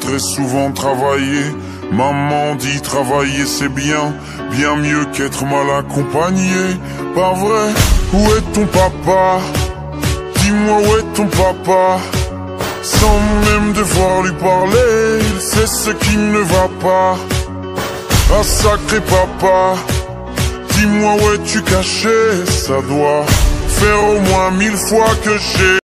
très souvent travailler. Maman dit travailler c'est bien, bien mieux qu'être mal accompagné. Pas vrai, où est ton papa? Dis-moi où est ton papa? Sans même devoir lui parler, il sait ce qui ne va pas. Ah sacré papa, dis-moi où es-tu caché? Ça doit faire au moins mille fois que j'ai